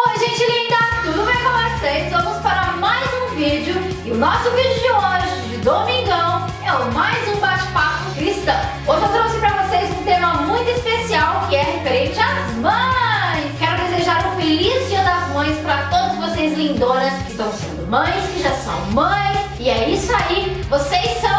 Oi, gente linda! Tudo bem com vocês? Vamos para mais um vídeo e o nosso vídeo de hoje, de domingão, é o mais um bate-papo cristão. Hoje eu trouxe para vocês um tema muito especial que é referente às mães. Quero desejar um feliz Dia das Mães para todos vocês lindonas que estão sendo mães, que já são mães. E é isso aí, vocês são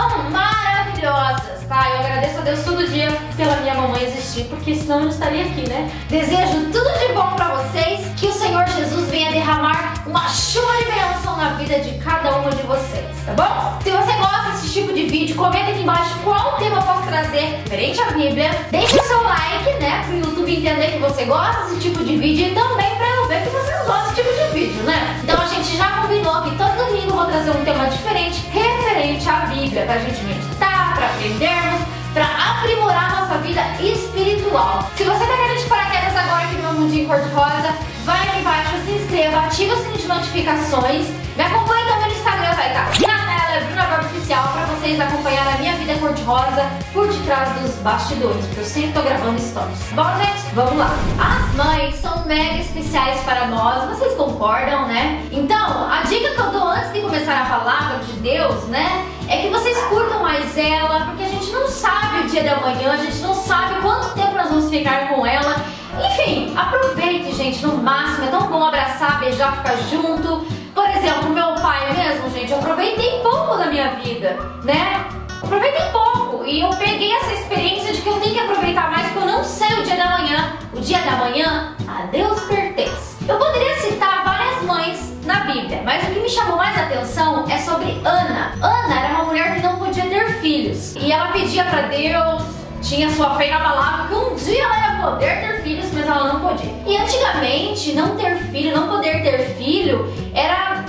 agradeço a Deus todo dia pela minha mamãe existir, porque senão eu não estaria aqui, né? Desejo tudo de bom pra vocês, que o Senhor Jesus venha derramar uma chuva de bênção na vida de cada uma de vocês, tá bom? Se você gosta desse tipo de vídeo, comenta aqui embaixo qual tema eu posso trazer referente à Bíblia. Deixe o seu like, né, pro YouTube entender que você gosta desse tipo de vídeo e também pra eu ver que você não gosta desse tipo de vídeo, né? Então a gente já combinou que todo domingo eu vou trazer um tema diferente referente à Bíblia, pra gente meditar, pra aprendermos, pra aprimorar nossa vida espiritual. Se você tá querendo de paraquedas agora aqui no meu mundinho cor-de-rosa, vai aqui embaixo, se inscreva, ativa o sininho de notificações, me acompanhe também no Instagram, vai estar aqui na tela, Bruna Barba Oficial, pra vocês acompanharem a minha vida cor-de-rosa por detrás dos bastidores, porque eu sempre tô gravando stories. Bom, gente, vamos lá. As mães são mega especiais para nós, vocês concordam, né? Então, a dica que eu dou antes de começar a palavra de Deus, né, é que vocês curtam mais ela, porque a gente não sabe o dia da manhã, a gente não sabe quanto tempo nós vamos ficar com ela. Enfim, aproveite, gente, no máximo. É tão bom abraçar, beijar, ficar junto. Por exemplo, meu pai mesmo, gente, eu aproveitei pouco da minha vida, né? Aproveitei pouco e eu peguei essa experiência de que eu tenho que aproveitar mais porque eu não sei o dia da manhã. O dia da manhã a Deus pertence. Eu poderia citar várias mães na Bíblia, mas o que me chamou mais atenção é sobre Ana. Ana era uma mulher que não podia ter filhos e ela pedia para Deus, tinha sua fé inabalável que um dia ela ia poder ter filhos, mas ela não podia. E antigamente, não ter filho, não poder ter filho, era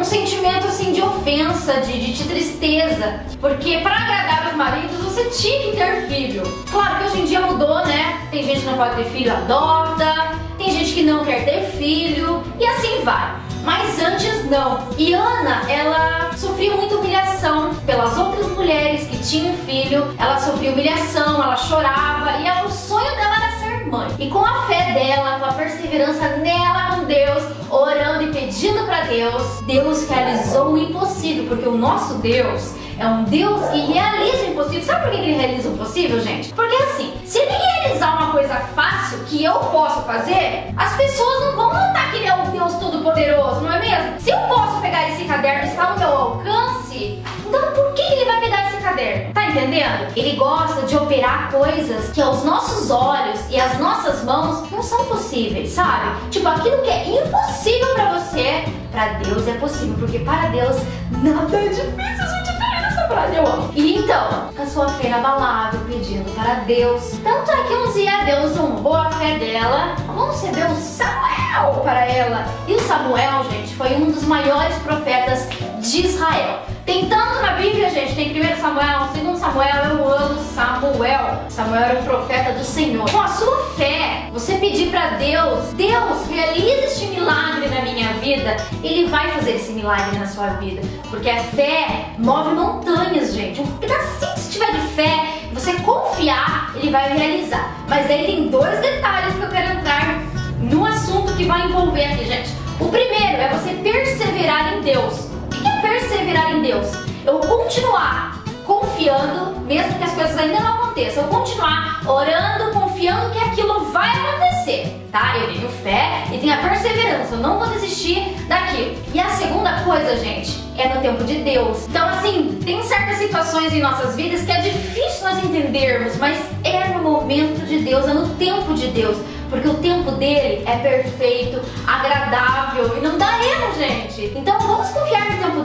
um, sentimento assim de ofensa, de, de, tristeza. Porque para agradar os maridos, você tinha que ter filho. Claro que hoje em dia mudou, né? Tem gente que não pode ter filho, adota. Tem gente que não quer ter filho. E assim vai. Mas antes não. E Ana, ela sofria muita humilhação pelas outras mulheres que tinham filho. Ela sofria humilhação, ela chorava e o sonho dela era ser mãe. E com a dela, com a perseverança nela com Deus, orando e pedindo para Deus, Deus realizou o impossível, porque o nosso Deus é um Deus que realiza o impossível. Sabe por que ele realiza o possível, gente? Porque assim, se ele realizar uma coisa fácil que eu posso fazer, as pessoas não vão notar que ele é um Deus todo-poderoso, não é mesmo? Se eu posso pegar esse caderno está no meu alcance, então por que ele vai me dar esse caderno? Entendendo? Ele gosta de operar coisas que aos nossos olhos e às nossas mãos não são possíveis, sabe? Tipo, aquilo que é impossível para você, para Deus é possível, porque para Deus nada é difícil. E então, com a sua fé inabalável, pedindo para Deus. Tanto é que um dia Deus honrou a fé dela, concedeu Samuel para ela. E o Samuel, gente, foi um dos maiores profetas de Israel. Tem tanto na Bíblia, gente, tem 1 Samuel, 2 Samuel, eu amo Samuel. Samuel era um profeta do Senhor. Com a sua fé, você pedir para Deus, Deus, realiza este milagre na minha vida, Ele vai fazer esse milagre na sua vida. Porque a fé move montanhas, gente. Um pedacinho, se tiver de fé, você confiar, Ele vai realizar. Mas aí tem dois detalhes que eu quero entrar no assunto que vai envolver aqui, gente. O primeiro é você perseverar em Deus Deus, eu continuar confiando, mesmo que as coisas ainda não aconteçam, eu continuar orando, confiando que aquilo vai acontecer, tá? Eu tenho fé e tenho a perseverança, eu não vou desistir daquilo. E a segunda coisa, gente, é no tempo de Deus. Então, assim, tem certas situações em nossas vidas que é difícil nós entendermos, mas é no momento de Deus, é no tempo de Deus porque o tempo dele é perfeito, agradável e não dá erro, gente. Então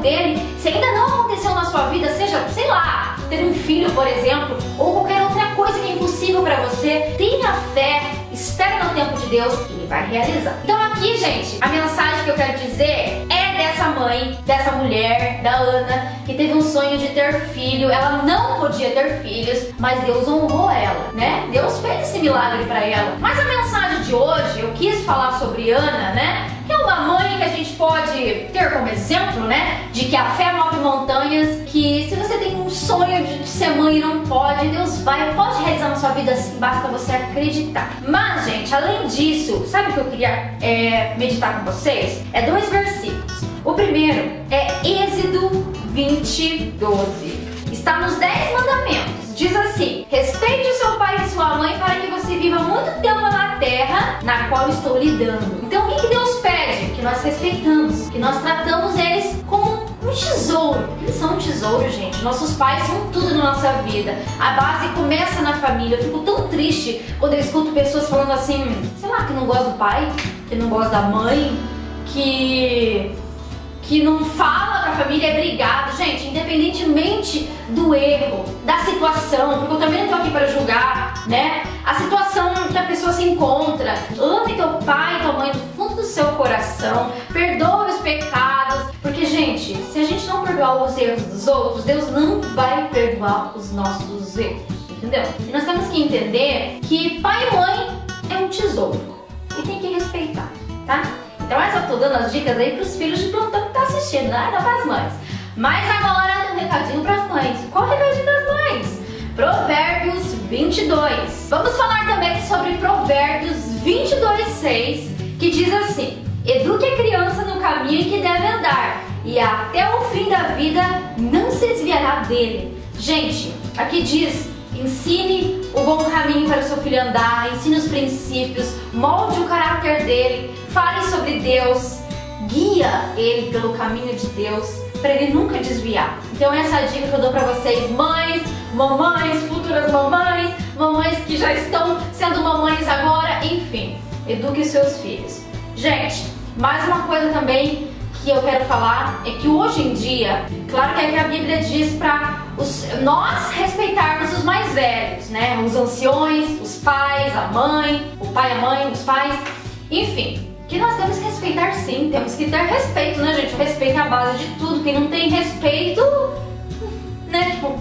dele. Se ainda não aconteceu na sua vida, seja, sei lá, ter um filho, por exemplo, ou qualquer outra coisa que é impossível para você, tenha fé, espere no tempo de Deus e ele vai realizar. Então aqui, gente, a mensagem que eu quero teve um sonho de ter filho. Ela não podia ter filhos, mas Deus honrou ela, né? Deus fez esse milagre para ela. Mas a mensagem de hoje, eu quis falar sobre Ana, né? Que é uma mãe que a gente pode ter como exemplo, né? De que a fé move montanhas, que se você tem um sonho de ser mãe e não pode, Deus vai, pode realizar na sua vida assim, basta você acreditar. Mas, gente, além disso, sabe o que eu queria é, meditar com vocês? É dois versículos. O primeiro é Êxodo 20, 12. Está nos 10 mandamentos diz assim: Respeite o seu pai e sua mãe para que você viva muito tempo na terra na qual estou lhe dando. Então, o que, que Deus pede? Que nós respeitamos, que nós tratamos eles como um tesouro. Eles são um tesouro, gente. Nossos pais são tudo na nossa vida. A base começa na família. Eu fico tão triste quando eu escuto pessoas falando assim, sei lá, que não gosta do pai, que não gosta da mãe, que que não fala pra família é brigado. Gente, independentemente do erro, da situação, porque eu também não tô aqui para julgar, né? A situação que a pessoa se encontra. Ame teu pai e tua mãe do fundo do seu coração. Perdoe os pecados. Porque, gente, se a gente não perdoar os erros dos outros, Deus não vai perdoar os nossos erros. Entendeu? E nós temos que entender que pai e mãe é um tesouro. E tem que respeitar, tá? Então essa eu tô dando as dicas aí pros filhos de plantão que tá assistindo, né? Não pras mães. Mas agora tem um recadinho pras mães. Qual o recadinho das mães? Provérbios 22. Vamos falar também sobre Provérbios 22, 6, que diz assim: Eduque a criança no caminho em que deve andar, e até o fim da vida não se desviará dele. Gente, aqui diz Ensine o bom caminho para o seu filho andar, ensine os princípios, molde o caráter dele, fale sobre Deus, guia ele pelo caminho de Deus, para ele nunca desviar. Então essa é a dica que eu dou para vocês, mães, mamães, futuras mamães, mamães que já estão sendo mamães agora, enfim, eduque seus filhos. Gente, mais uma coisa também que eu quero falar é que hoje em dia, claro que é que a Bíblia diz para nós respeitarmos os mais velhos, né? Os anciões, os pais, a mãe, o pai, a mãe, os pais, enfim. Que nós temos que respeitar sim, temos que ter respeito, né, gente? O respeito é a base de tudo. Quem não tem respeito, né, tipo,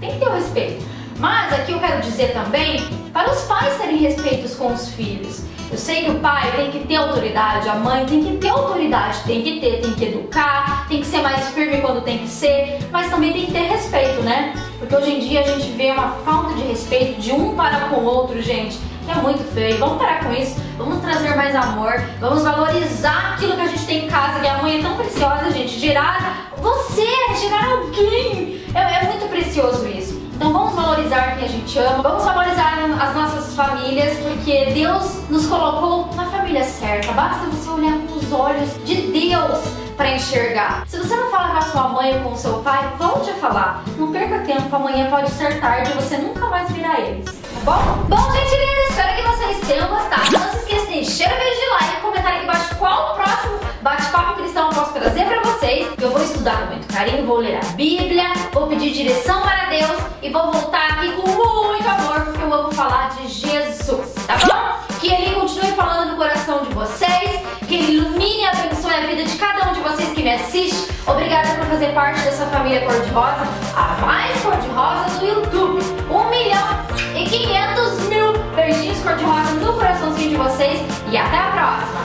tem que ter o respeito. Mas aqui eu quero dizer também para os pais terem respeitos com os filhos. Eu sei que o pai tem que ter autoridade, a mãe tem que ter autoridade, tem que ter, tem que educar, tem que ser mais firme quando tem que ser, mas também tem que ter respeito, né? Porque hoje em dia a gente vê uma falta de respeito de um para com o outro, gente, é muito feio. Vamos parar com isso, vamos trazer mais amor, vamos valorizar aquilo que a gente tem em casa, que a mãe é tão preciosa, gente. Gerar você, gerar alguém. É, é muito precioso isso. Então vamos valorizar quem a gente ama, vamos valorizar as nossas famílias, porque Deus nos colocou na família certa. Basta você olhar com os olhos de Deus para enxergar. Se você não fala com a sua mãe ou com o seu pai, volte a falar. Não perca tempo, amanhã pode ser tarde e você nunca mais virá eles. Tá bom? Bom, gente linda, espero que vocês tenham gostado. Não se esqueça de encher o vídeo de like, comentar aqui embaixo qual o próximo bate-papo cristão estudar com muito carinho, vou ler a Bíblia, vou pedir direção para Deus e vou voltar aqui com muito amor, porque eu amo falar de Jesus, tá bom? Que ele continue falando no coração de vocês, que ele ilumine e abençoe a vida de cada um de vocês que me assiste. Obrigada por fazer parte dessa família cor-de-rosa, a mais cor-de-rosa do YouTube. 1 milhão e 500 mil beijinhos cor-de-rosa no coraçãozinho de vocês e até a próxima!